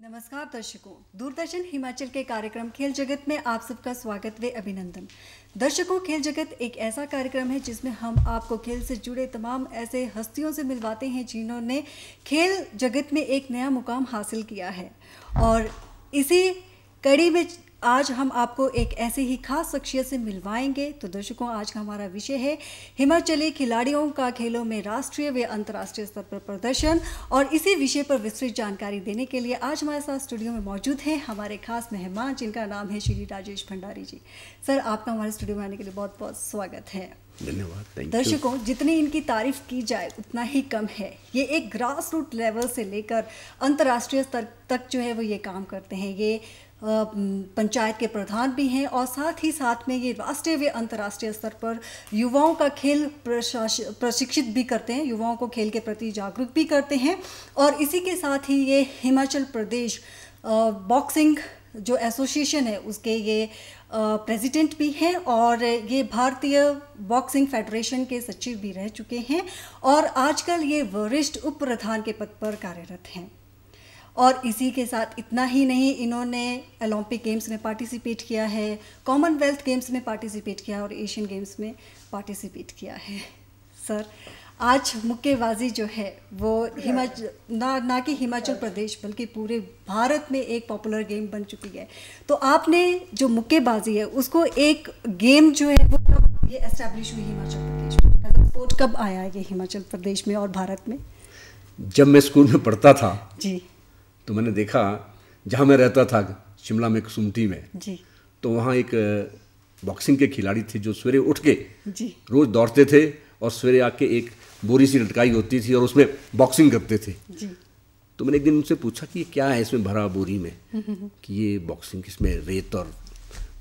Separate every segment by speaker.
Speaker 1: नमस्कार दर्शकों, दूरदर्शन हिमाचल के कार्यक्रम खेल जगत में आप सबका स्वागत व अभिनंदन। दर्शकों, खेल जगत एक ऐसा कार्यक्रम है जिसमें हम आपको खेल से जुड़े तमाम ऐसे हस्तियों से मिलवाते हैं जिन्होंने खेल जगत में एक नया मुकाम हासिल किया है। और इसी कड़ी में आज हम आपको एक ऐसे ही खास शख्सियत से मिलवाएँगे। तो दर्शकों आज का हमारा विषय है हिमाचली खिलाड़ियों का खेलों में राष्ट्रीय व अंतर्राष्ट्रीय स्तर पर प्रदर्शन और इसी विषय पर विस्तृत जानकारी देने के लिए आज हमारे साथ स्टूडियो में मौजूद हैं हमारे खास मेहमान जिनका नाम है श्री राजेश भंडारी जी। सर आपका हमारे स्टूडियो में आने के लिए बहुत बहुत स्वागत है।
Speaker 2: धन्यवाद
Speaker 1: दर्शकों जितनी इनकी तारीफ़ की जाए उतना ही कम है। ये एक ग्रास रूट लेवल से लेकर अंतर्राष्ट्रीय स्तर तक जो है वो ये काम करते हैं। ये पंचायत के प्रधान भी हैं और साथ ही साथ में ये राष्ट्रीय व अंतर्राष्ट्रीय स्तर पर युवाओं का खेल प्रशिक्षित भी करते हैं, युवाओं को खेल के प्रति जागरूक भी करते हैं और इसी के साथ ही ये हिमाचल प्रदेश बॉक्सिंग जो एसोसिएशन है उसके ये प्रेसिडेंट भी हैं और ये भारतीय बॉक्सिंग फेडरेशन के सचिव भी रह चुके हैं और आजकल ये वरिष्ठ उप प्रधान के पद पर कार्यरत हैं। और इसी के साथ इतना ही नहीं इन्होंने ओलंपिक गेम्स में पार्टिसिपेट किया है कॉमनवेल्थ गेम्स में पार्टिसिपेट किया और एशियन गेम्स में पार्टिसिपेट किया है। सर आज मुक्केबाजी जो है वो हिमाचल ना ना कि हिमाचल प्रदेश बल्कि पूरे भारत में एक पॉपुलर गेम बन चुकी है। तो आपने जो मुक्केबाजी है उसको एक गेम जो है वो कब ये एस्टेब्लिश हुई हिमाचल प्रदेश में? स्पोर्ट कब आया ये हिमाचल प्रदेश में और भारत में?
Speaker 2: जब मैं स्कूल में पढ़ता था
Speaker 1: जी।
Speaker 2: तो मैंने देखा जहाँ मैं रहता था शिमला में सुमटी में
Speaker 1: जी।
Speaker 2: तो वहाँ एक बॉक्सिंग के खिलाड़ी थे जो सवेरे उठ के
Speaker 1: जी।
Speaker 2: रोज दौड़ते थे और सवेरे आके एक बोरी सी लटकाई होती थी और उसमें बॉक्सिंग करते थे।
Speaker 1: जी।
Speaker 2: तो मैंने एक दिन उनसे पूछा कि ये क्या है इसमें भरा बोरी में? कि ये बॉक्सिंग इसमें रेत और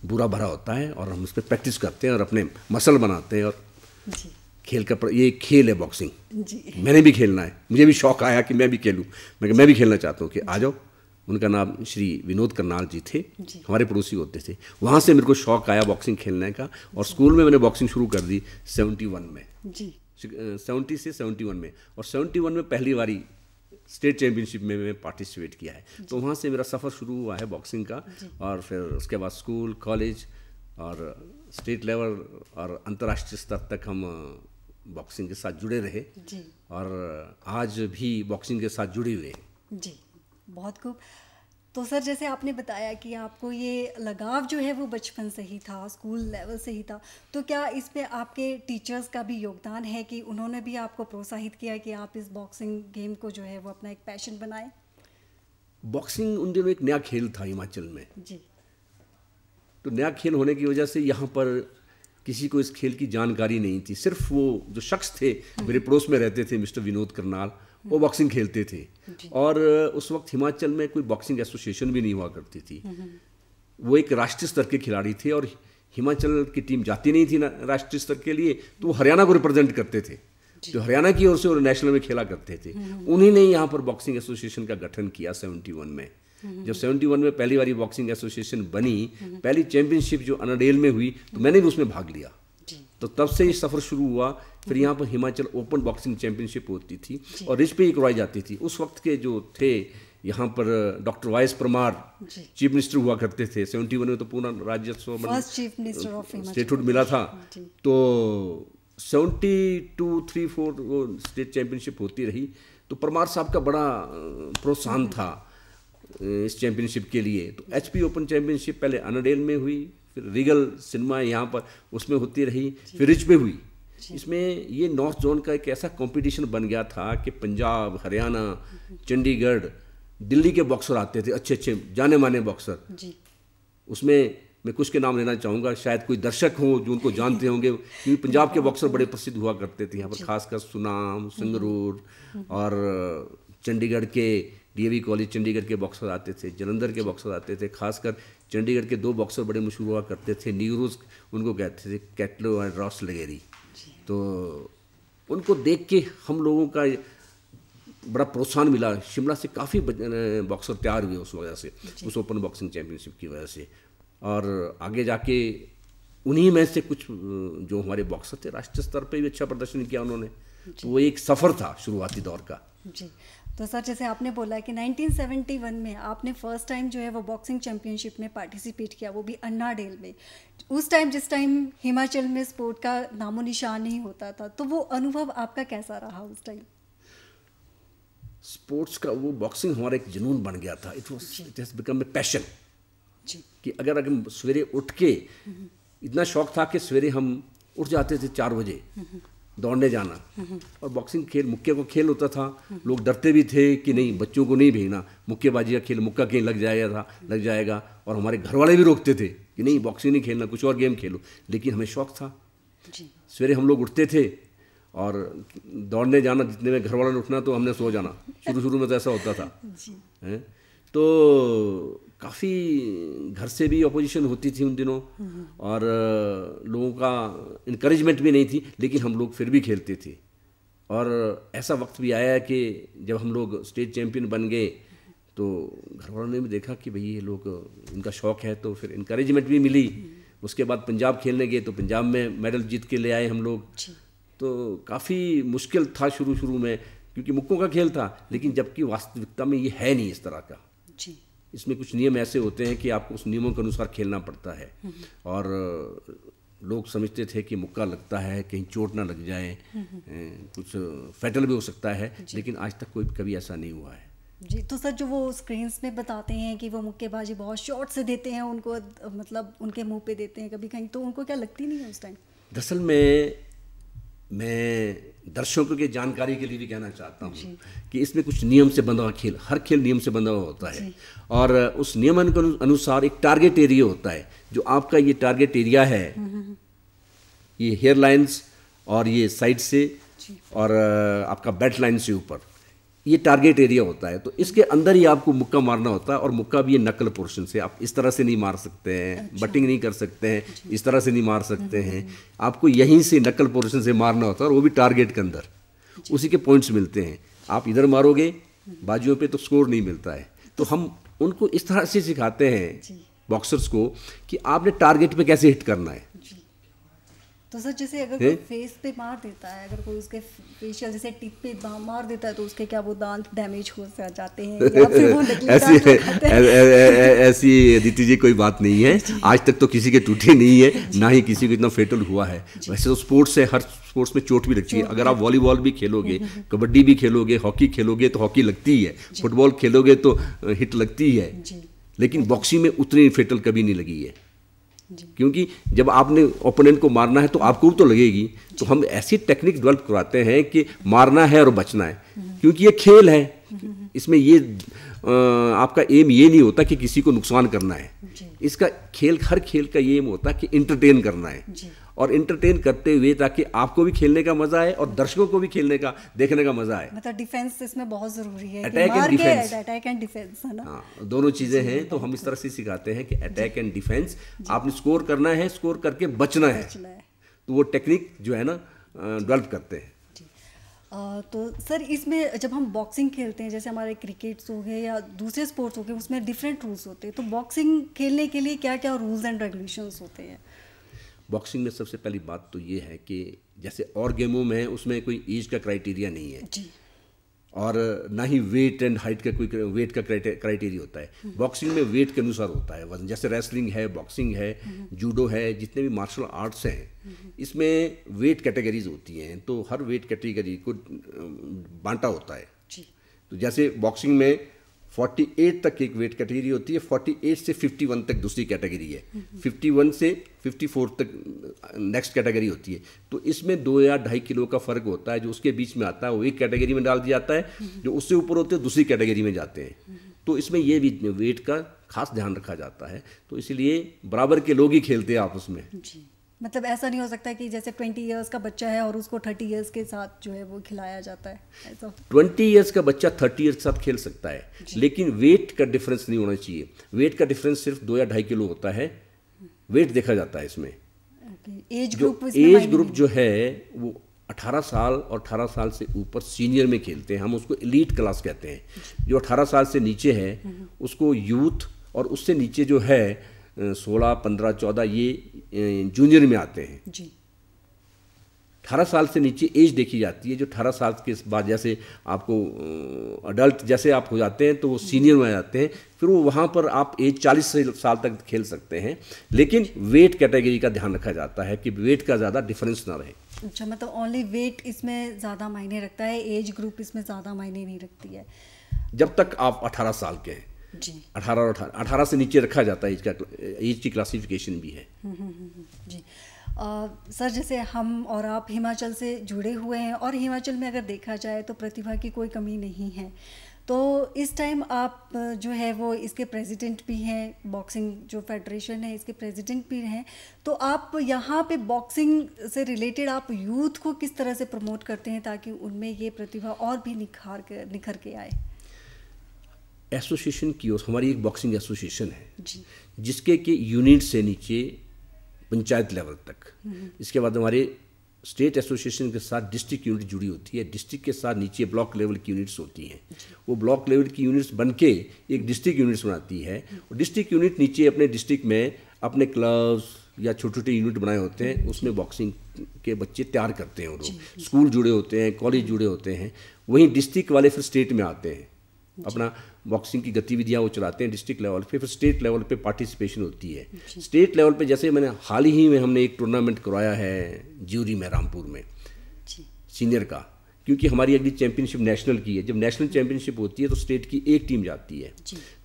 Speaker 2: बुरा भरा होता है और हम उस पर प्रैक्टिस करते हैं और अपने मसल बनाते हैं और
Speaker 1: जी।
Speaker 2: खेल का ये खेल है बॉक्सिंग
Speaker 1: जी।
Speaker 2: मैंने भी खेलना है। मुझे भी शौक आया कि मैं भी खेलूँ। मैं मैं भी खेलना चाहता हूँ कि आ जाओ। उनका नाम श्री विनोद करनाल जी थे।
Speaker 1: जी।
Speaker 2: हमारे पड़ोसी होते थे। वहाँ से मेरे को शौक आया बॉक्सिंग खेलने का और स्कूल में मैंने बॉक्सिंग शुरू कर दी सेवेंटी वन में।
Speaker 1: जी।
Speaker 2: सेवेंटी से सेवेंटी वन में। और सेवेंटी वन में पहली बारी स्टेट चैम्पियनशिप में मैं पार्टिसिपेट किया है। तो वहाँ से मेरा सफ़र शुरू हुआ है बॉक्सिंग का और फिर उसके बाद स्कूल कॉलेज और स्टेट लेवल और अंतर्राष्ट्रीय स्तर तक हम बॉक्सिंग के साथ जुड़े रहे।
Speaker 1: जी।
Speaker 2: और आज भी बॉक्सिंग के साथ जुड़े हुए हैं।
Speaker 1: जी बहुत खूब। तो सर जैसे आपने बताया कि आपको ये लगाव जो है वो बचपन से ही था स्कूल लेवल से ही था तो क्या इसमें आपके टीचर्स का भी योगदान है कि उन्होंने भी आपको प्रोत्साहित किया कि आप इस बॉक्सिंग गेम को जो है वो अपना एक पैशन बनाएँ?
Speaker 2: बॉक्सिंग उन दिनों एक नया खेल था हिमाचल में।
Speaker 1: जी।
Speaker 2: तो नया खेल होने की वजह से यहाँ पर किसी को इस खेल की जानकारी नहीं थी। सिर्फ़ वो जो शख्स थे मेरे पड़ोस में रहते थे मिस्टर विनोद करनाल वो बॉक्सिंग खेलते थे। और उस वक्त हिमाचल में कोई बॉक्सिंग एसोसिएशन भी नहीं हुआ करती थी। वो एक राष्ट्रीय स्तर के खिलाड़ी थे और हिमाचल की टीम जाती नहीं थी राष्ट्रीय स्तर के लिए तो वो हरियाणा को रिप्रेजेंट करते थे। जो। हरियाणा की ओर से और नेशनल में खेला करते थे। उन्हीं ने यहाँ पर बॉक्सिंग एसोसिएशन का गठन किया सेवेंटी वन में। जब सेवेंटी वन में पहली बार बॉक्सिंग एसोसिएशन बनी पहली चैंपियनशिप जो अनाडेल में हुई तो मैंने भी उसमें भाग लिया। तो तब से ये सफ़र शुरू हुआ फिर यहाँ पर हिमाचल ओपन बॉक्सिंग चैंपियनशिप होती थी और रिच पे ही करवाई जाती थी। उस वक्त के जो थे यहाँ पर doctor Y S Parmar chief minister हुआ करते थे। सेवेंटी वन में तो पूरा
Speaker 1: हिमाचल
Speaker 2: स्टेटहुड मिला था। तो सेवेंटी टू थ्री फोर वो स्टेट चैंपियनशिप होती रही। तो परमार साहब का बड़ा प्रोत्साहन था। इस चैंपियनशिप के लिए। तो एच पी ओपन चैंपियनशिप पहले अनाडेल में हुई फिर रीगल सिनेमा यहाँ पर उसमें होती रही फिर रिच पे हुई। इसमें ये नॉर्थ जोन का एक ऐसा कंपटीशन बन गया था कि पंजाब हरियाणा चंडीगढ़ दिल्ली के बॉक्सर आते थे अच्छे अच्छे जाने माने बॉक्सर उसमें मैं कुछ के नाम लेना चाहूँगा शायद कोई दर्शक हो जो उनको जानते होंगे क्योंकि पंजाब के बॉक्सर बड़े प्रसिद्ध हुआ करते थे यहाँ पर खासकर सुनाम संगरूर और चंडीगढ़ के डीएवी कॉलेज चंडीगढ़ के बॉक्सर आते थे जलंधर के बॉक्सर आते थे खासकर चंडीगढ़ के दो बॉक्सर बड़े मशहूर हुआ करते थे न्यूरोज उनको कहते थे कैटलो और रॉस लगेरी। तो उनको देख के हम लोगों का बड़ा प्रोत्साहन मिला। शिमला से काफ़ी बॉक्सर तैयार हुए उस वजह से उस ओपन बॉक्सिंग चैंपियनशिप की वजह से। और आगे जाके उन्हीं में से कुछ जो हमारे बॉक्सर थे राष्ट्रीय स्तर पर भी अच्छा प्रदर्शन किया उन्होंने। तो वो एक सफ़र था शुरुआती दौर का।
Speaker 1: जी। तो सर जैसे आपने बोला कि 1971 में आपने फ़र्स्ट टाइम जो है वो बॉक्सिंग चैंपियनशिप में पार्टिसिपेट किया वो भी अन्ना डेल में। उस टाइम जिस टाइम हिमाचल में स्पोर्ट का नामो निशान नहीं होता था तो वो अनुभव आपका कैसा रहा उस टाइम
Speaker 2: स्पोर्ट्स का वो बॉक्सिंग हमारा एक जुनून बन गया था। It was it has become a passion कि अगर अगर सवेरे उठ के इतना शौक था कि सवेरे हम उठ जाते थे चार बजे। दौड़ने जाना। और बॉक्सिंग खेल मुक्के का खेल होता था। लोग डरते भी थे कि नहीं बच्चों को नहीं भेजना। मुक्केबाजी का खेल मुक्का खेल लग जाएगा था लग जाएगा। और हमारे घर वाले भी रोकते थे कि नहीं बॉक्सिंग नहीं खेलना कुछ और गेम खेलो। लेकिन हमें शौक था। सवेरे हम लोग उठते थे और दौड़ने जाना जितने में घर वालों ने उठना तो हमने सो जाना। शुरू शुरू में तो ऐसा होता था। तो काफ़ी घर से भी अपोजिशन होती थी उन दिनों। और लोगों का इनक्रेजमेंट भी नहीं थी लेकिन हम लोग फिर भी खेलते थे। और ऐसा वक्त भी आया कि जब हम लोग स्टेट चैम्पियन बन गए तो घर वालों ने भी देखा कि भाई ये लोग इनका शौक़ है तो फिर इनक्रेजमेंट भी मिली। उसके बाद पंजाब खेलने गए तो पंजाब में मेडल जीत के ले आए हम लोग। तो काफ़ी मुश्किल था शुरू शुरू में क्योंकि मुक्कों का खेल था लेकिन जबकि वास्तविकता में ये है नहीं इस तरह का। जी। इसमें कुछ नियम ऐसे होते हैं कि आपको उस नियमों के अनुसार खेलना पड़ता है। और लोग समझते थे कि मुक्का लगता है कहीं चोट ना लग जाए कुछ फैटल भी हो सकता है लेकिन आज तक कोई कभी ऐसा नहीं हुआ है।
Speaker 1: जी तो सर जो वो स्क्रीन्स में बताते हैं कि वो मुक्केबाजी बहुत शॉर्ट से देते हैं उनको मतलब उनके मुँह पे देते हैं कभी कहीं तो उनको क्या लगती नहीं है उस टाइम
Speaker 2: दरअसल में मैं दर्शकों के जानकारी के लिए भी कहना चाहता हूँ कि इसमें कुछ नियम से बंधा हुआ खेल हर खेल नियम से बंधा हुआ होता है। और उस नियम के अनुसार एक टारगेट एरिया होता है जो आपका ये टारगेट एरिया है ये हेयर लाइन्स और ये साइड से और आपका बेल्ट लाइन से ऊपर। ये टारगेट एरिया होता है तो इसके अंदर ही आपको मुक्का मारना होता है और मुक्का भी ये नकल पोर्शन से आप इस तरह से नहीं मार सकते हैं अच्छा। बटिंग नहीं कर सकते हैं इस तरह से नहीं मार सकते हम्म, हैं। हम्म, हम्म। आपको यहीं से नकल पोर्शन से मारना होता है और वो भी टारगेट के अंदर। उसी के पॉइंट्स मिलते हैं। आप इधर मारोगे बाजुओं पे तो स्कोर नहीं मिलता है। तो हम उनको इस तरह से सिखाते हैं बॉक्सर्स को कि आपने टारगेट पे कैसे हिट करना है।
Speaker 1: तो सर जैसे अगर कोई फेस पे मार देता है अगर कोई उसके फेशियल जैसे टिप पे मार देता है तो उसके क्या वो दांत डैमेज हो जाते हैं? या फिर वो
Speaker 2: ऐसी ऐसी जी कोई बात नहीं है। आज तक तो किसी के टूटे नहीं है ना ही किसी को इतना फेटल हुआ है। वैसे तो स्पोर्ट्स है हर स्पोर्ट्स में चोट भी लगती है। अगर आप वॉलीबॉल भी खेलोगे। कबड्डी भी खेलोगे हॉकी खेलोगे तो हॉकी लगती है। फुटबॉल खेलोगे तो हिट लगती है। लेकिन बॉक्सिंग में उतनी फेटल कभी नहीं लगी है। क्योंकि जब आपने ओपोनेंट को मारना है तो आपको तो लगेगी। तो हम ऐसी टेक्निक डेवलप करवाते हैं कि मारना है और बचना है। क्योंकि ये खेल है। इसमें ये आपका एम ये नहीं होता कि किसी को नुकसान करना है। इसका खेल हर खेल का ये एम होता है कि इंटरटेन करना है। और इंटरटेन करते हुए ताकि आपको भी खेलने का मज़ा आए और दर्शकों को भी खेलने का देखने का मज़ा आए।
Speaker 1: मतलब डिफेंस इसमें बहुत ज़रूरी है
Speaker 2: attack and defence
Speaker 1: attack and defence है ना?
Speaker 2: हाँ दोनों चीज़ें हैं तो हम इस तरह से सिखाते हैं कि अटैक एंड डिफेंस आपने स्कोर करना है स्कोर करके बचना है। तो वो टेक्निक जो है ना डेवलप करते हैं।
Speaker 1: तो सर इसमें जब हम बॉक्सिंग खेलते हैं जैसे हमारे क्रिकेट्स हो गए या दूसरे स्पोर्ट्स हो गए उसमें डिफरेंट रूल्स होते हैं। तो बॉक्सिंग खेलने के लिए क्या क्या रूल्स एंड रेगुलेशंस होते हैं?
Speaker 2: बॉक्सिंग में सबसे पहली बात तो ये है कि जैसे और गेमों में उसमें कोई एज का क्राइटेरिया नहीं है। जी। और ना ही वेट एंड हाइट का कोई वेट का क्राइटेरिया होता है। बॉक्सिंग में वेट के अनुसार होता है। वज़न जैसे रेसलिंग है बॉक्सिंग है जूडो है जितने भी मार्शल आर्ट्स हैं इसमें वेट कैटेगरीज होती हैं। तो हर वेट कैटेगरी को बांटा होता है। तो जैसे बॉक्सिंग में 48 तक एक वेट कैटेगरी होती है 48 से 51 तक दूसरी कैटेगरी है। 51 से 54 तक नेक्स्ट कैटेगरी होती है। तो इसमें दो या ढाई किलो का फ़र्क होता है, जो उसके बीच में आता है, वो एक कैटेगरी में डाल दिया जाता है, जो उससे ऊपर होते हैं, दूसरी कैटेगरी में जाते हैं। तो इसमें ये भी वेट का खास ध्यान रखा जाता है। तो इसलिए बराबर के लोग ही खेलते हैं आपस में।
Speaker 1: मतलब ऐसा नहीं हो सकता कि जैसे ट्वेंटी ईयर्स का बच्चा है और उसको थर्टी ईयर्स के साथ जो है वो खिलाया जाता है ऐसा
Speaker 2: ट्वेंटी ईयर्स का बच्चा थर्टी ईयर्स के साथ खेल सकता है लेकिन वेट का डिफरेंस नहीं होना चाहिए। वेट का डिफरेंस सिर्फ़ दो या ढाई किलो होता है वेट देखा जाता है इसमें।
Speaker 1: एज ग्रुप
Speaker 2: एज ग्रुप जो है। वो 18 साल और 18 साल से ऊपर सीनियर में खेलते हैं हम उसको एलीट क्लास कहते हैं। जो। 18 साल से नीचे है हम्म। उसको यूथ और उससे नीचे जो है सोलह पंद्रह चौदह ये जूनियर में आते हैं। जी। अठारह साल से नीचे एज देखी जाती है जो अठारह साल के बाद जैसे आपको अडल्ट जैसे आप हो जाते हैं तो वो सीनियर में आ जाते हैं फिर वो वहाँ पर आप एज चालीस साल तक खेल सकते हैं। लेकिन वेट कैटेगरी का ध्यान रखा जाता है कि वेट का ज़्यादा डिफरेंस ना रहे।
Speaker 1: अच्छा मतलब ओनली वेट इसमें ज़्यादा मायने रखता है एज ग्रुप इसमें ज़्यादा मायने नहीं रखती है।
Speaker 2: जब तक आप अठारह साल के हैं। अठारह और अठारह अठारह से नीचे रखा जाता है एज का एज की क्लासिफिकेशन भी है। हम्म, हम्म,
Speaker 1: हम्म, जी। आ, सर जैसे हम और आप हिमाचल से जुड़े हुए हैं और हिमाचल में अगर देखा जाए तो प्रतिभा की कोई कमी नहीं है। तो इस टाइम आप जो है वो इसके प्रेसिडेंट भी हैं बॉक्सिंग जो फेडरेशन है इसके प्रेसिडेंट भी हैं तो आप यहाँ पे बॉक्सिंग से रिलेटेड आप यूथ को किस तरह से प्रमोट करते हैं ताकि उनमें ये प्रतिभा और भी निखार के निखर के आए?
Speaker 2: एसोसिएशन की ओर हमारी एक बॉक्सिंग एसोसिएशन है जिसके कि यूनिट से नीचे पंचायत लेवल तक। हम्म। इसके बाद हमारे स्टेट एसोसिएशन के साथ डिस्ट्रिक्ट यूनिट जुड़ी होती है डिस्ट्रिक्ट के साथ नीचे ब्लॉक लेवल की यूनिट्स होती हैं। वो ब्लॉक लेवल की यूनिट्स बन के एक डिस्ट्रिक्ट यूनिट्स बनाती है। और डिस्ट्रिक्ट यूनिट नीचे अपने डिस्ट्रिक्ट में अपने क्लब्स या छोटे छोटे यूनिट बनाए होते हैं उसमें बॉक्सिंग के बच्चे तैयार करते हैं वो लोग। स्कूल जुड़े होते हैं कॉलेज जुड़े होते हैं वहीं डिस्ट्रिक्ट वाले फिर स्टेट में आते हैं। अपना बॉक्सिंग की गतिविधियाँ वो चलाते हैं डिस्ट्रिक्ट लेवल पे फिर स्टेट लेवल पे पार्टिसिपेशन होती है। स्टेट लेवल पे जैसे मैंने हाल ही में हमने एक टूर्नामेंट करवाया है ज्यूरी में रामपुर में। सीनियर का क्योंकि हमारी अगली चैंपियनशिप नेशनल की है। जब नेशनल चैंपियनशिप होती है तो स्टेट की एक टीम जाती है।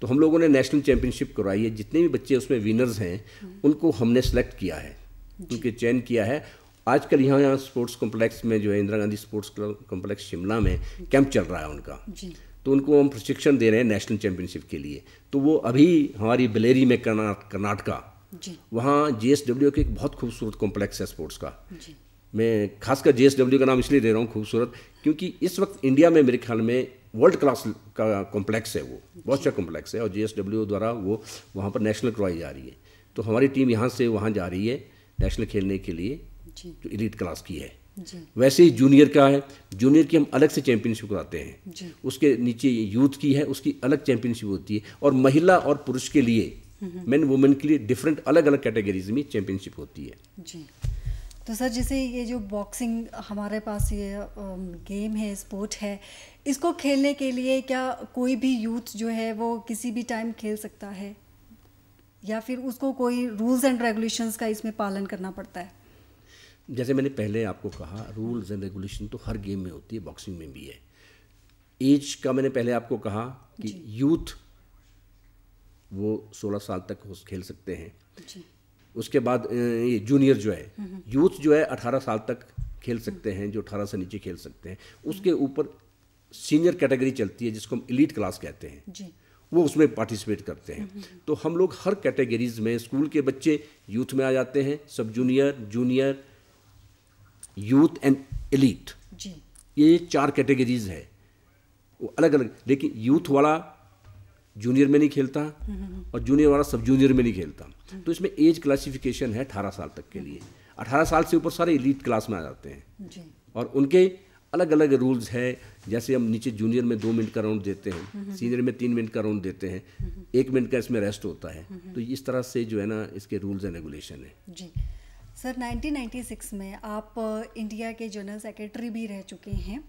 Speaker 2: तो हम लोगों ने नेशनल चैंपियनशिप करवाई है। जितने भी बच्चे उसमें विनर्स हैं हम्म। उनको हमने सेलेक्ट किया है। उनके चयन किया है। आजकल यहाँ यहाँ स्पोर्ट्स कॉम्प्लेक्स में जो है इंदिरा गांधी स्पोर्ट्स कॉम्प्लेक्स शिमला में कैंप चल रहा है उनका। तो उनको हम प्रशिक्षण दे रहे हैं नेशनल चैंपियनशिप के लिए। तो वो अभी हमारी बलेरी में कर्नाटका वहाँ जे। एस डब्ल्यू के एक बहुत खूबसूरत कॉम्प्लेक्स है स्पोर्ट्स का। मैं खासकर जे एस डब्ल्यू का नाम इसलिए दे रहा हूँ खूबसूरत क्योंकि इस वक्त इंडिया में मेरे ख्याल में वर्ल्ड क्लास का कॉम्प्लेक्स है वो बहुत अच्छा कॉम्प्लेक्स है और जे एस डब्ल्यू द्वारा वो वहाँ पर नेशनल करवाई जा रही है। तो हमारी टीम यहाँ से वहाँ जा रही है नेशनल खेलने के लिए। जो। इलीट क्लास की है। वैसे ही जूनियर का है? जूनियर की हम अलग से चैंपियनशिप कराते हैं। उसके नीचे यूथ की है उसकी अलग चैंपियनशिप होती है। और महिला और पुरुष के लिए मेन वुमेन के लिए डिफरेंट अलग अलग कैटेगरीज में चैंपियनशिप होती है।
Speaker 1: जी। तो सर जैसे ये जो बॉक्सिंग हमारे पास ये गेम है स्पोर्ट है इसको खेलने के लिए क्या कोई भी यूथ जो है वो किसी भी टाइम खेल सकता है? या फिर उसको कोई रूल्स एंड रेगुलेशंस का इसमें पालन करना पड़ता है?
Speaker 2: जैसे मैंने पहले आपको कहा रूल्स एंड रेगुलेशन तो हर गेम में होती है बॉक्सिंग में भी है। एज का मैंने पहले आपको कहा कि यूथ वो 16 साल तक खेल सकते हैं। उसके बाद ये जूनियर जो है यूथ जो है 18 साल तक खेल सकते हैं जो 18 से नीचे खेल सकते हैं। उसके ऊपर सीनियर कैटेगरी चलती है जिसको हम इलीट क्लास कहते हैं। वो उसमें पार्टिसिपेट करते हैं। तो हम लोग हर कैटेगरीज में स्कूल के बच्चे यूथ में आ जाते हैं sub junior junior youth and elite. ये चार कैटेगरीज है। वो अलग अलग लेकिन यूथ वाला जूनियर में नहीं खेलता और जूनियर वाला सब जूनियर में नहीं खेलता। तो इसमें एज क्लासिफिकेशन है अठारह साल तक के लिए। अठारह साल से ऊपर सारे एलिट क्लास में आ जाते हैं। और उनके अलग अलग रूल्स है। जैसे हम नीचे जूनियर में दो मिनट का राउंड देते हैं सीनियर में तीन मिनट का राउंड देते हैं एक मिनट का इसमें रेस्ट होता है। तो इस तरह से जो है ना इसके रूल्स एंड रेगुलेशन है।
Speaker 1: जी। सर 1996 में आप इंडिया के जनरल सेक्रेटरी भी रह चुके हैं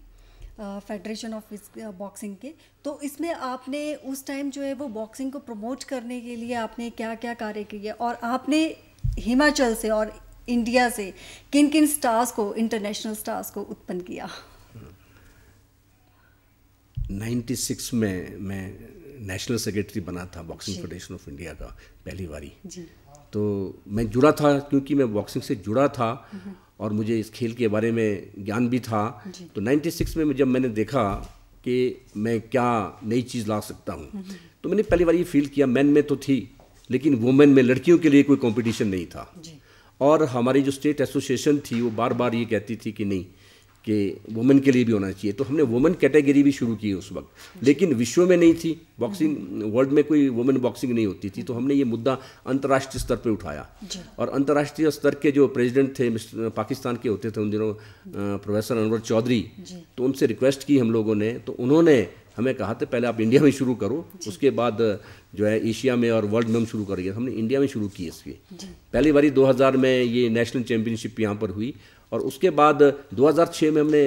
Speaker 1: फेडरेशन ऑफ़ बॉक्सिंग के। तो इसमें आपने उस टाइम जो है वो बॉक्सिंग को प्रमोट करने के लिए आपने क्या क्या कार्य किए? और आपने हिमाचल से और इंडिया से किन किन स्टार्स को इंटरनेशनल स्टार्स को उत्पन्न किया?
Speaker 2: 96 में मैं नेशनल सेक्रेटरी बना था बॉक्सिंग फेडरेशन ऑफ़ इंडिया का पहली बारी। जी। तो मैं जुड़ा था क्योंकि मैं बॉक्सिंग से जुड़ा था और मुझे इस खेल के बारे में ज्ञान भी था। तो 96 में जब मैंने देखा कि मैं क्या नई चीज़ ला सकता हूँ तो मैंने पहली बार ये फील किया मैन में तो थी लेकिन वुमेन में लड़कियों के लिए कोई कंपटीशन नहीं था। और हमारी जो स्टेट एसोसिएशन थी वो बार बार ये कहती थी कि नहीं कि वुमेन के लिए भी होना चाहिए। तो हमने वुमेन कैटेगरी भी शुरू की उस वक्त। लेकिन विश्व में नहीं थी। बॉक्सिंग वर्ल्ड में कोई वुमेन बॉक्सिंग नहीं होती थी। तो हमने ये मुद्दा अंतर्राष्ट्रीय स्तर पर उठाया। और अंतर्राष्ट्रीय स्तर के जो प्रेसिडेंट थे पाकिस्तान के होते थे उन दिनों प्रोफेसर अनवर चौधरी तो उनसे रिक्वेस्ट की हम लोगों ने। तो उन्होंने हमें कहा था पहले आप इंडिया में शुरू करो। उसके बाद जो है एशिया में और वर्ल्ड में हम शुरू करेंगे। हमने इंडिया में शुरू की इसकी। पहली बारी 2000 में ये नेशनल चैम्पियनशिप यहाँ पर हुई। और उसके बाद 2006 में हमने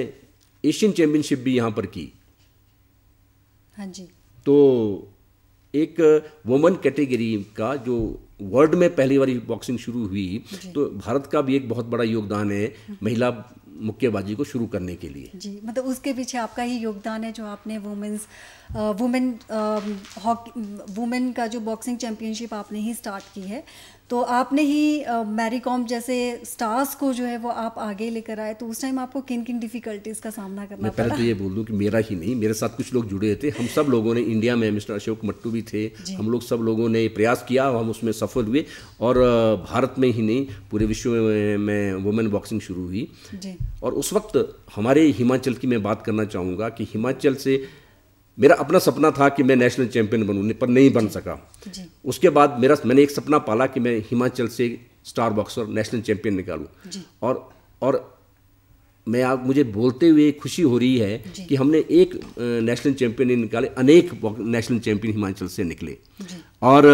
Speaker 2: एशियन चैम्पियनशिप भी यहाँ पर की।
Speaker 1: हाँ जी।
Speaker 2: तो एक वुमन कैटेगरी का जो वर्ल्ड में पहली बार बॉक्सिंग शुरू हुई तो भारत का भी एक बहुत बड़ा योगदान है महिला मुक्केबाजी को शुरू करने के लिए।
Speaker 1: जी मतलब उसके पीछे आपका ही योगदान है जो आपने वुमेंस वुमेन हॉकी वुमेन का जो बॉक्सिंग चैंपियनशिप आपने ही स्टार्ट की है। तो आपने ही मैरी कॉम जैसे स्टार्स को जो है वो आप आगे लेकर आए तो उस टाइम आपको किन किन डिफिकल्टीज का सामना करना
Speaker 2: मैं पहले तो ये बोल दूँ कि मेरा ही नहीं मेरे साथ कुछ लोग जुड़े थे। हम सब लोगों ने इंडिया में मिस्टर अशोक मट्टू भी थे। हम लोग सब लोगों ने प्रयास किया हम उसमें सफल हुए। और भारत में ही नहीं पूरे विश्व में, में वुमेन बॉक्सिंग शुरू हुई। और उस वक्त हमारे हिमाचल की मैं बात करना चाहूँगा कि हिमाचल से मेरा अपना सपना था कि मैं नेशनल चैंपियन बनूँ पर नहीं बन सका। उसके बाद मेरा मैंने एक सपना पाला कि मैं हिमाचल से स्टार बॉक्सर नेशनल चैंपियन निकालूँ। और और मैं आप मुझे बोलते हुए खुशी हो रही है कि हमने एक नेशनल चैंपियन नहीं निकाले अनेक नेशनल चैंपियन हिमाचल से निकले। और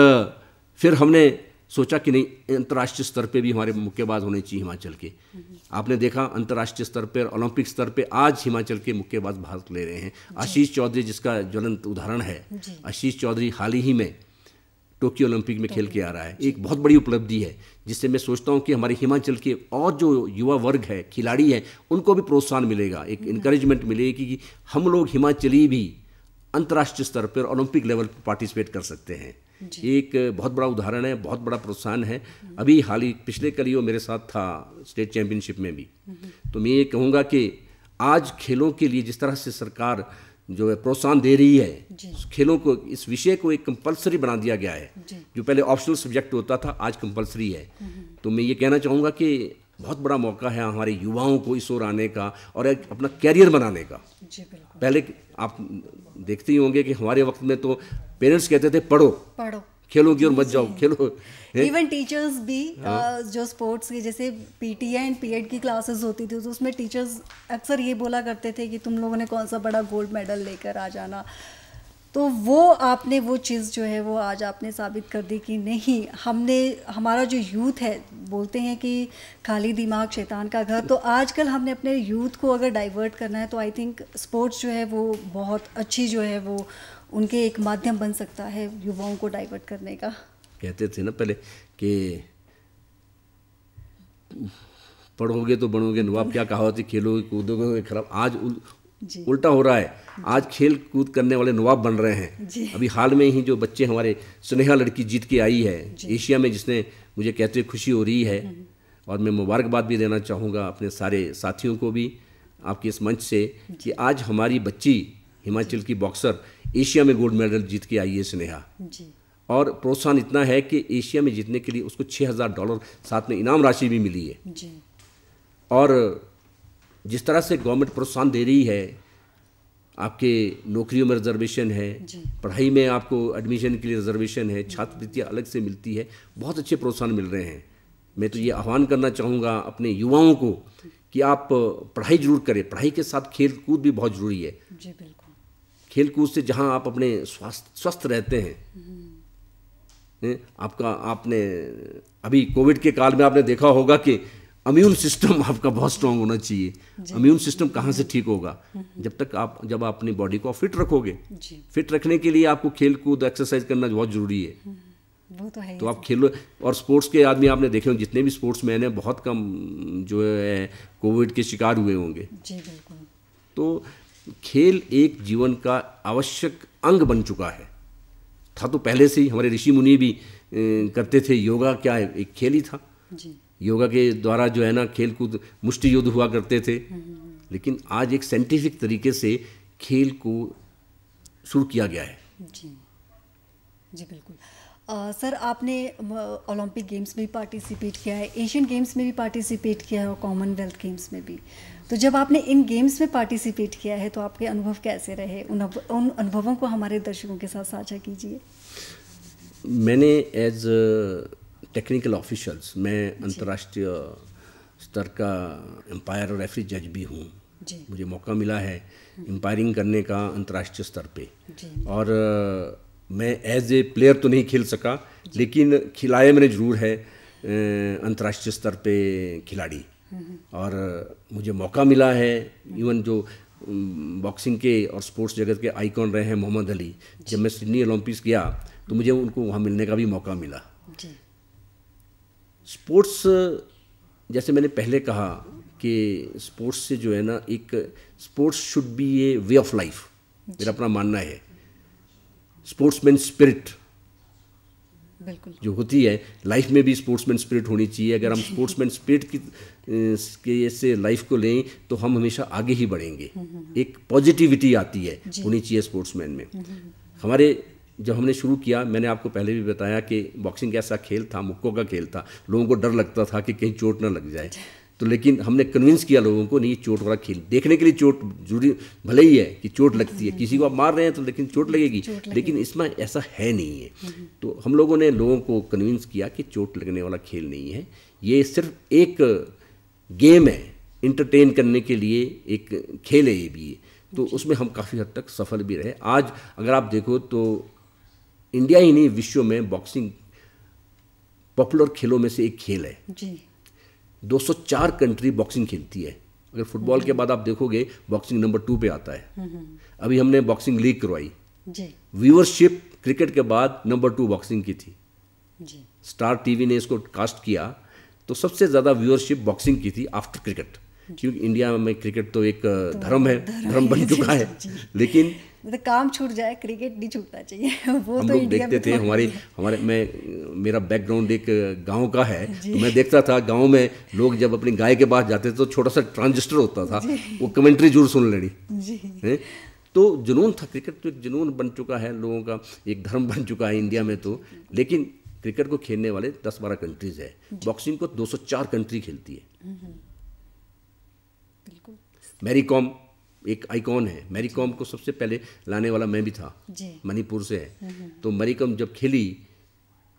Speaker 2: फिर हमने सोचा कि नहीं अंतर्राष्ट्रीय स्तर पे भी हमारे मुक्केबाज होने चाहिए हिमाचल के। आपने देखा अंतर्राष्ट्रीय स्तर पर ओलंपिक स्तर पे आज हिमाचल के मुक्केबाज भाग ले रहे हैं। आशीष चौधरी जिसका ज्वलंत उदाहरण है आशीष चौधरी हाल ही में टोक्यो ओलंपिक में खेल के आ रहा है। एक बहुत बड़ी उपलब्धि है जिससे मैं सोचता हूँ कि हमारे हिमाचल के और जो युवा वर्ग है खिलाड़ी हैं उनको भी प्रोत्साहन मिलेगा। एक इंकरेजमेंट मिलेगी कि हम लोग हिमाचली भी अंतर्राष्ट्रीय स्तर पर ओलंपिक लेवल पर पार्टिसिपेट कर सकते हैं। एक बहुत बड़ा उदाहरण है बहुत बड़ा प्रोत्साहन है। अभी हाल ही पिछले कल ही मेरे साथ था स्टेट चैंपियनशिप में भी। तो मैं ये कहूँगा कि आज खेलों के लिए जिस तरह से सरकार जो है प्रोत्साहन दे रही है खेलों को इस विषय को एक कंपलसरी बना दिया गया है। जो। पहले ऑप्शनल सब्जेक्ट होता था आज कंपलसरी है। तो मैं ये कहना चाहूँगा कि बहुत बड़ा मौका है हमारे युवाओं को इस ओर आने का और एक अपना कैरियर बनाने का। जी पहले आप देखते ही होंगे कि हमारे वक्त में तो पेरेंट्स कहते थे पढ़ो
Speaker 1: पढ़ो।
Speaker 2: खेलोगी और मत जाओ खेलो।
Speaker 1: इवन टीचर्स भी हाँ? जो स्पोर्ट्स की जैसे पीटीए एंड पीएड की क्लासेस होती थी तो उसमें टीचर्स अक्सर ये बोला करते थे कि तुम लोगों ने कौन सा बड़ा गोल्ड मेडल लेकर आ जाना। तो वो आपने वो चीज़ जो है वो आज आपने साबित कर दी कि नहीं, हमने, हमारा जो यूथ है, बोलते हैं कि खाली दिमाग शैतान का घर तो आजकल हमने अपने यूथ को अगर डाइवर्ट करना है तो आई थिंक स्पोर्ट्स जो है वो बहुत अच्छी जो है वो उनके एक माध्यम बन सकता है युवाओं को डाइवर्ट करने का।
Speaker 2: कहते थे ना पहले कि पढ़ोगे तो बनोगे, नवाब क्या कहावत खेलोगे कूदोगे खराब। आज उल्टा हो रहा है। आज खेल कूद करने वाले नवाब बन रहे हैं। अभी हाल में ही जो बच्चे हमारे स्नेहा लड़की जीत के आई है एशिया में जिसने मुझे कहते हुए खुशी हो रही है। हम्म। और मैं मुबारकबाद भी देना चाहूँगा अपने सारे साथियों को भी आपके इस मंच से कि आज हमारी बच्ची हिमाचल की बॉक्सर एशिया में गोल्ड मेडल जीत के आई है स्नेहा। और प्रोत्साहन इतना है कि एशिया में जीतने के लिए उसको छः हज़ार डॉलर साथ में इनाम राशि भी मिली है। और जिस तरह से गवर्नमेंट प्रोत्साहन दे रही है आपके नौकरियों में रिजर्वेशन है पढ़ाई में आपको एडमिशन के लिए रिजर्वेशन है छात्रवृत्तियाँ अलग से मिलती है बहुत अच्छे प्रोत्साहन मिल रहे हैं। मैं तो ये आह्वान करना चाहूँगा अपने युवाओं को कि आप पढ़ाई ज़रूर करें। पढ़ाई के साथ खेल कूद भी बहुत ज़रूरी है। जी बिल्कुल। खेल कूद से जहाँ आप अपने स्वास्थ्य स्वस्थ रहते हैं। हम्म। आपका आपने अभी कोविड के काल में आपने देखा होगा कि इम्यून सिस्टम आपका बहुत स्ट्रांग होना चाहिए। इम्यून सिस्टम कहाँ से ठीक होगा? जब तक आप जब आप अपनी बॉडी को फिट रखोगे। फिट रखने के लिए आपको खेल कूद एक्सरसाइज करना बहुत ज़रूरी है। वो तो है तो आप खेलो। और स्पोर्ट्स के आदमी आपने देखे होंगे जितने भी स्पोर्ट्स मैन हैं बहुत कम जो है कोविड के शिकार हुए होंगे। जी बिल्कुल। तो खेल एक जीवन का आवश्यक अंग बन चुका है। था तो पहले से ही हमारे ऋषि मुनि भी करते थे योगा क्या है एक खेल ही था। जी। योगा के द्वारा जो है ना खेल कूद मुष्टि युद्ध हुआ करते थे। लेकिन आज एक साइंटिफिक तरीके से खेल को शुरू किया गया है।
Speaker 1: जी। जी बिल्कुल। आ, सर आपने ओलंपिक गेम्स में भी पार्टिसिपेट किया है एशियन गेम्स में भी पार्टिसिपेट किया है और कॉमनवेल्थ गेम्स में भी। तो जब आपने इन गेम्स में पार्टिसिपेट किया है तो आपके अनुभव कैसे रहे? उन उन अनुभवों को हमारे दर्शकों के साथ साझा कीजिए।
Speaker 2: मैंने एज टेक्निकल ऑफिशियल्स मैं अंतर्राष्ट्रीय स्तर का एम्पायर और रेफरी जज भी हूँ। मुझे मौका मिला है एम्पायरिंग करने का अंतर्राष्ट्रीय स्तर पे। और मैं एज ए प्लेयर तो नहीं खेल सका लेकिन खिलाया मैंने ज़रूर है अंतर्राष्ट्रीय स्तर पे खिलाड़ी। और अ, मुझे मौका मिला है इवन जो बॉक्सिंग के और स्पोर्ट्स जगत के आइकॉन रहे हैं मोहम्मद अली। जब मैं सिडनी ओलंपिक्स गया तो मुझे उनको वहाँ मिलने का भी मौका मिला। स्पोर्ट्स जैसे मैंने पहले कहा कि स्पोर्ट्स से जो है ना एक sports should be a way of life मेरा अपना मानना है। स्पोर्ट्समैन स्पिरिट
Speaker 1: बिल्कुल।
Speaker 2: जो होती है लाइफ में भी स्पोर्ट्समैन स्पिरिट होनी चाहिए। अगर हम स्पोर्ट्समैन स्पिरिट की के से लाइफ को लें तो हम हमेशा आगे ही बढ़ेंगे। एक पॉजिटिविटी आती है होनी चाहिए स्पोर्ट्समैन में। हमारे जब हमने शुरू किया मैंने आपको पहले भी बताया कि बॉक्सिंग ऐसा खेल था मुक्कों का खेल था। लोगों को डर लगता था कि कहीं चोट ना लग जाए। तो लेकिन हमने कन्विंस किया लोगों को नहीं चोट वाला खेल देखने के लिए चोट ज़रूरी भले ही है कि चोट लगती है। किसी को आप मार रहे हैं तो लेकिन चोट लगेगी। चोट लेकिन इसमें ऐसा है नहीं है। नहीं। तो हम लोगों ने लोगों को कन्विंस किया कि चोट लगने वाला खेल नहीं है। ये सिर्फ़ एक गेम है इंटरटेन करने के लिए एक खेल है ये भी। तो उसमें हम काफ़ी हद तक सफल भी रहे। आज अगर आप देखो तो इंडिया ही नहीं विश्व में बॉक्सिंग पॉपुलर खेलों में से एक खेल है।
Speaker 1: जी।
Speaker 2: 204 कंट्री बॉक्सिंग खेलती है। अगर फुटबॉल के बाद आप देखोगे बॉक्सिंग नंबर टू पे आता है। अभी हमने बॉक्सिंग लीग करवाई। व्यूअरशिप क्रिकेट के बाद नंबर टू बॉक्सिंग की थी।
Speaker 1: जी।
Speaker 2: स्टार टीवी ने इसको कास्ट किया। तो सबसे ज़्यादा व्यूअरशिप बॉक्सिंग की थी आफ्टर क्रिकेट क्योंकि इंडिया में क्रिकेट तो एक धर्म है धर्म बन चुका है। लेकिन
Speaker 1: मतलब काम छूट जाए क्रिकेट नहीं छूटना चाहिए। वो
Speaker 2: हम
Speaker 1: तो
Speaker 2: लोग देखते थे हमारे हमारे मैं मेरा बैकग्राउंड एक गाँव का है। तो मैं देखता था गाँव में लोग जब अपनी गाय के पास जाते थे तो छोटा सा ट्रांजिस्टर होता था। वो कमेंट्री ज़रूर सुन लेनी। तो जुनून था क्रिकेट तो एक जुनून बन चुका है लोगों का एक धर्म बन चुका है इंडिया में तो। लेकिन क्रिकेट को खेलने वाले 10-12 कंट्रीज़ है। बॉक्सिंग को 204 कंट्री खेलती है।
Speaker 1: बिल्कुल
Speaker 2: मैरी कॉम एक आइकॉन है। मैरी कॉम को सबसे पहले लाने वाला मैं भी था। मणिपुर से है। तो मैरी कॉम जब खेली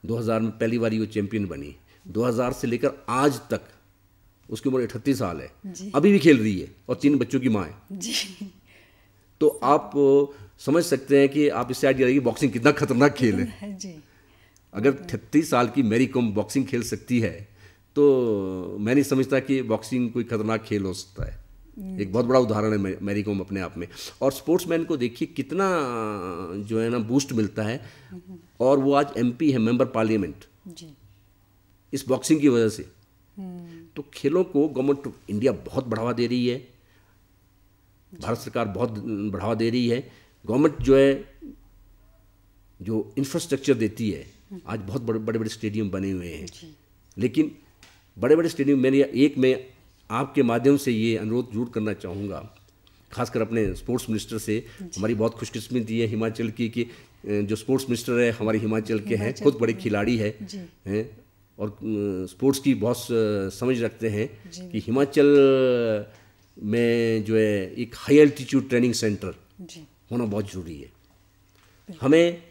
Speaker 2: 2000 में पहली बार वो चैंपियन बनी। 2000 से लेकर आज तक उसकी उम्र अठतीस साल है। अभी भी खेल रही है और तीन बच्चों की माँ है।
Speaker 1: जी।
Speaker 2: तो आप समझ सकते हैं कि आप इससे आइडिया कि बॉक्सिंग कितना खतरनाक खेल है।
Speaker 1: जी।
Speaker 2: अगर छत्तीस साल की मैरी कॉम बॉक्सिंग खेल सकती है तो मैं नहीं समझता कि बॉक्सिंग कोई खतरनाक खेल हो सकता है। एक बहुत बड़ा उदाहरण है मैरी कॉम अपने आप में। और स्पोर्ट्समैन को देखिए कितना जो है ना बूस्ट मिलता है। और वो आज एमपी है मेंबर पार्लियामेंट इस बॉक्सिंग की वजह से। तो खेलों को गवर्नमेंट ऑफ़ इंडिया बहुत बढ़ावा दे रही है। भारत सरकार बहुत बढ़ावा दे रही है। गवर्नमेंट जो है जो इंफ्रास्ट्रक्चर देती है आज बहुत बड़े बड़े बड़े स्टेडियम बने हुए हैं। लेकिन बड़े बड़े स्टेडियम मैंने एक में आपके माध्यम से ये अनुरोध ज़रूर करना चाहूँगा खासकर अपने स्पोर्ट्स मिनिस्टर से। हमारी बहुत खुशकिस्मती है हिमाचल की कि जो स्पोर्ट्स मिनिस्टर है हमारे हिमाचल के हैं खुद बड़े खिलाड़ी है हैं और स्पोर्ट्स की बहुत समझ रखते हैं कि हिमाचल में जो है एक हाई एल्टीट्यूड ट्रेनिंग सेंटर होना बहुत ज़रूरी है। हमें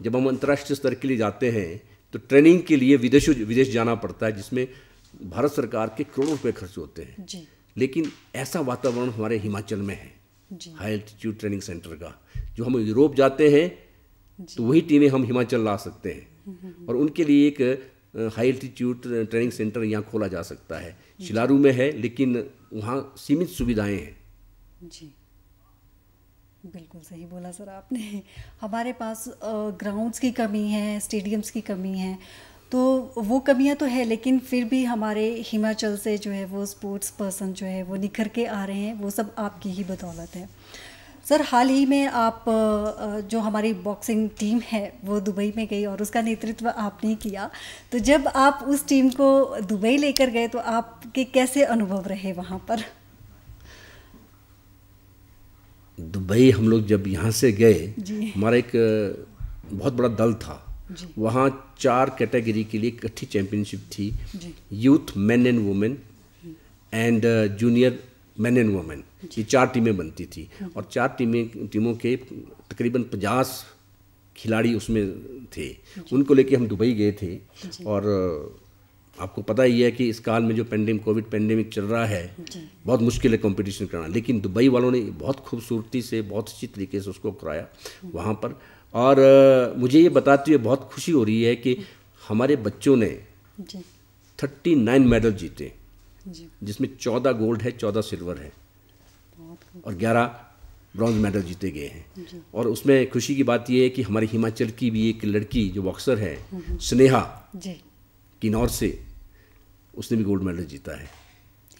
Speaker 2: जब हम अंतर्राष्ट्रीय स्तर के लिए जाते हैं तो ट्रेनिंग के लिए विदेशों विदेश जाना पड़ता है जिसमें भारत सरकार के करोड़ों रुपए खर्च होते हैं।
Speaker 1: जी।
Speaker 2: लेकिन ऐसा वातावरण हमारे हिमाचल में है। हाई एल्टीट्यूड ट्रेनिंग सेंटर का जो हम यूरोप जाते हैं तो वही टीमें हम हिमाचल ला सकते हैं। और उनके लिए एक हाई एल्टीट्यूड ट्रेनिंग सेंटर यहाँ खोला जा सकता है। शिलारू में है लेकिन वहाँ सीमित सुविधाएँ हैं।
Speaker 1: जी। बिल्कुल सही बोला सर आपने। हमारे पास ग्राउंड्स की कमी है स्टेडियम्स की कमी है। तो वो कमियाँ तो है लेकिन फिर भी हमारे हिमाचल से जो है वो स्पोर्ट्स पर्सन जो है वो निखर के आ रहे हैं वो सब आपकी ही बदौलत है सर हाल ही में आप जो हमारी बॉक्सिंग टीम है वो दुबई में गई और उसका नेतृत्व आपने किया तो जब आप उस टीम को दुबई लेकर गए तो आपके कैसे अनुभव रहे वहाँ पर
Speaker 2: दुबई हम लोग जब यहाँ से गए
Speaker 1: जी।
Speaker 2: हमारा एक बहुत बड़ा दल था। वहाँ चार कैटेगरी के लिए इकट्ठी चैंपियनशिप थी। Youth man and women and junior man and women ये चार टीमें बनती थी। और चार टीमें टीमों के तकरीबन पचास खिलाड़ी उसमें थे। उनको लेके हम दुबई गए थे। और आपको पता ही है कि इस काल में जो पेंडेमिक कोविड पेंडेमिक चल रहा है बहुत मुश्किल है कंपटीशन कराना। लेकिन दुबई वालों ने बहुत खूबसूरती से बहुत अच्छी तरीके से उसको कराया। वहाँ पर और मुझे ये बताते हुए बहुत खुशी हो रही है कि हमारे बच्चों ने थर्टी नाइन मेडल जीते। जिसमें चौदह गोल्ड है चौदह सिल्वर है। और ग्यारह ब्रॉन्ज मेडल जीते गए हैं। और उसमें खुशी की बात यह है कि हमारे हिमाचल की भी एक लड़की जो बॉक्सर है स्नेहा किन्नौर से उसने भी गोल्ड मेडल जीता है।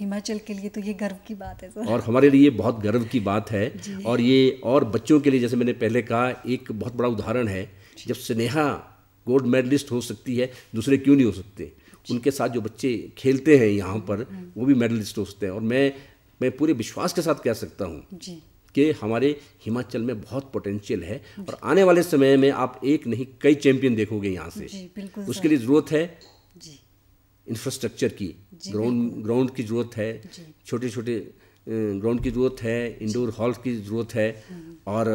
Speaker 1: हिमाचल के लिए तो ये गर्व की बात है सर।
Speaker 2: और हमारे लिए बहुत गर्व की बात है। और ये और बच्चों के लिए जैसे मैंने पहले कहा एक बहुत बड़ा उदाहरण है जब स्नेहा गोल्ड मेडलिस्ट हो सकती है दूसरे क्यों नहीं हो सकते? उनके साथ जो बच्चे खेलते हैं यहाँ पर वो भी मेडलिस्ट हो सकते हैं। और मैं मैं पूरे विश्वास के साथ कह सकता हूँ कि हमारे हिमाचल में बहुत पोटेंशियल है। और आने वाले समय में आप एक नहीं कई चैंपियन देखोगे यहाँ से। उसके लिए ज़रूरत है इंफ्रास्ट्रक्चर की। ग्राउंड ग्राउंड की ज़रूरत है। छोटे छोटे ग्राउंड की ज़रूरत है इंडोर हॉल की ज़रूरत है और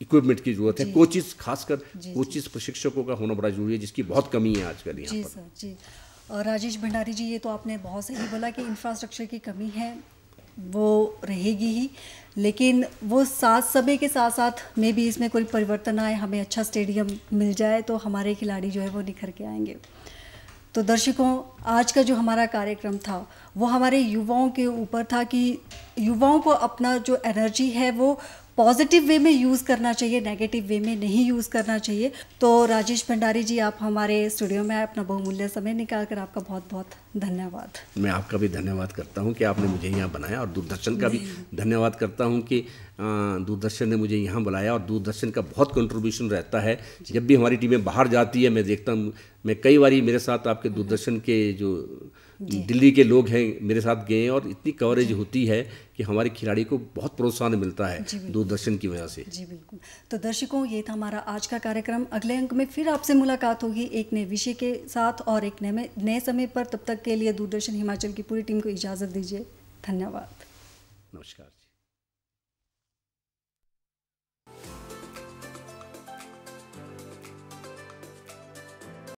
Speaker 2: इक्विपमेंट की ज़रूरत है। कोचिज खासकर कोचिज प्रशिक्षकों का होना बड़ा ज़रूरी है जिसकी बहुत कमी है आजकल यहाँ पर।
Speaker 1: जी। राजेश भंडारी जी ये तो आपने बहुत सही बोला कि इंफ्रास्ट्रक्चर की कमी है वो रहेगी ही लेकिन वो साथ समय के साथ साथ में भी इसमें कोई परिवर्तन आए हमें अच्छा स्टेडियम मिल जाए तो हमारे खिलाड़ी जो है वो निखर के आएँगे। तो दर्शकों आज का जो हमारा कार्यक्रम था वो हमारे युवाओं के ऊपर था कि युवाओं को अपना जो एनर्जी है वो पॉजिटिव वे में यूज़ करना चाहिए नेगेटिव वे में नहीं यूज़ करना चाहिए। तो राजेश भंडारी जी आप हमारे स्टूडियो में आए अपना बहुमूल्य समय निकाल कर आपका बहुत बहुत धन्यवाद।
Speaker 2: मैं आपका भी धन्यवाद करता हूँ कि आपने मुझे यहाँ बनाया और दूरदर्शन का भी धन्यवाद करता हूँ कि दूरदर्शन ने मुझे यहाँ बुलाया और दूरदर्शन का बहुत कंट्रीब्यूशन रहता है। जब भी हमारी टीमें बाहर जाती है मैं देखता हूँ मैं कई बार मेरे साथ आपके दूरदर्शन के जो दिल्ली के लोग हैं मेरे साथ गए और इतनी कवरेज होती है कि हमारे खिलाड़ी को बहुत प्रोत्साहन मिलता है दूरदर्शन की वजह से।
Speaker 1: जी बिल्कुल। तो दर्शकों ये था हमारा आज का कार्यक्रम। अगले अंक में फिर आपसे मुलाकात होगी एक नए विषय के साथ और एक नए नए समय पर। तब तक के लिए दूरदर्शन हिमाचल की पूरी टीम को इजाज़त दीजिए। धन्यवाद।
Speaker 2: नमस्कार।